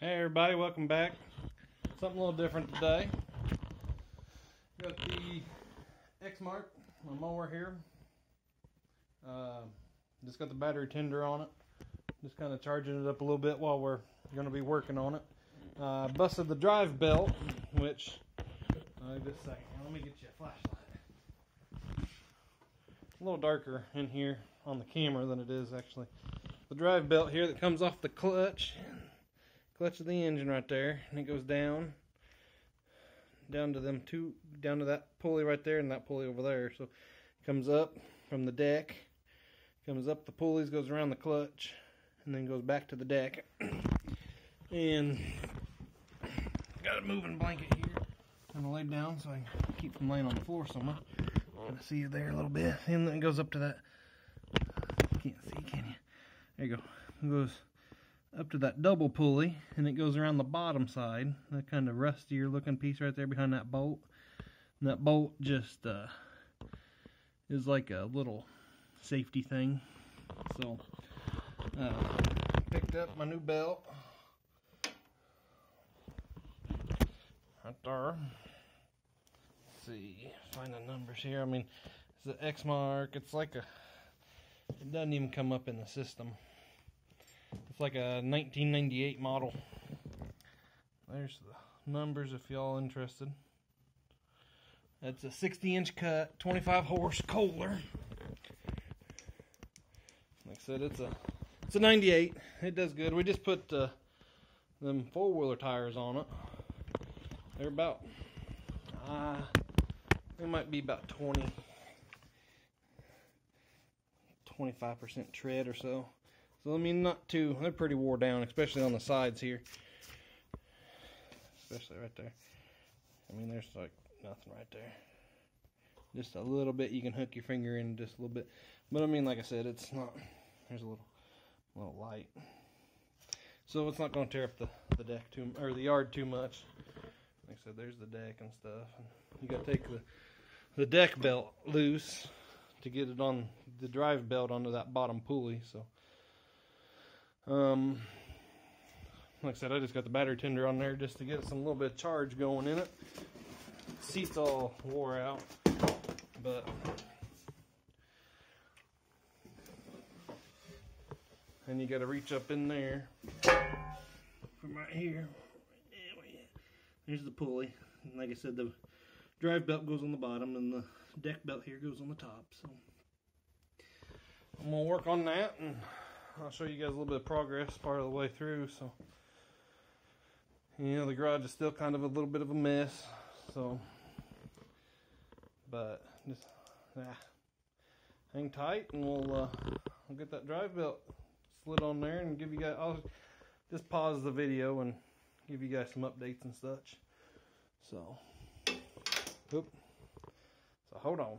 Hey everybody, welcome back. Something a little different today. Got the Exmark, my mower here. Uh, just got the battery tender on it. Just kind of charging it up a little bit while we're going to be working on it. Uh, busted the drive belt, which, uh, just a second, let me get you a flashlight. A little darker in here on the camera than it is actually. The drive belt here that comes off the clutch clutch of the engine right there and it goes down down to them two down to that pulley right there and that pulley over there. So it comes up from the deck comes up the pulleys goes around the clutch and then goes back to the deck. And got a moving blanket here. Kind of laid down so I can keep from laying on the floor so much I see you there a little bit. And then it goes up to that can't see can you? There you go. It goes up to that double pulley and it goes around the bottom side. That kind of rustier looking piece right there behind that bolt. And that bolt just uh, is like a little safety thing. So uh, picked up my new belt. Right there. Let's see find the numbers here. I mean it's the mark? it's like a it doesn't even come up in the system it's like a 1998 model. There's the numbers if y'all interested. That's a 60 inch cut, 25 horse Kohler. Like I said, it's a it's a 98. It does good. We just put uh, them four wheeler tires on it. They're about uh, they might be about 20 25% tread or so. I mean, not too. They're pretty wore down, especially on the sides here. Especially right there. I mean, there's like nothing right there. Just a little bit. You can hook your finger in just a little bit. But I mean, like I said, it's not. There's a little, little light. So it's not going to tear up the, the deck too or the yard too much. Like I said, there's the deck and stuff. You got to take the the deck belt loose to get it on the drive belt onto that bottom pulley. So um, like I said, I just got the battery tender on there just to get some little bit of charge going in it. Seat's all wore out, but and you got to reach up in there from right here. There's the pulley. And like I said, the drive belt goes on the bottom, and the deck belt here goes on the top. So I'm gonna work on that and. I'll show you guys a little bit of progress part of the way through. So, you know, the garage is still kind of a little bit of a mess. So, but just hang tight, and we'll uh, we'll get that drive belt slid on there, and give you guys. I'll just pause the video and give you guys some updates and such. So, oop. So hold on.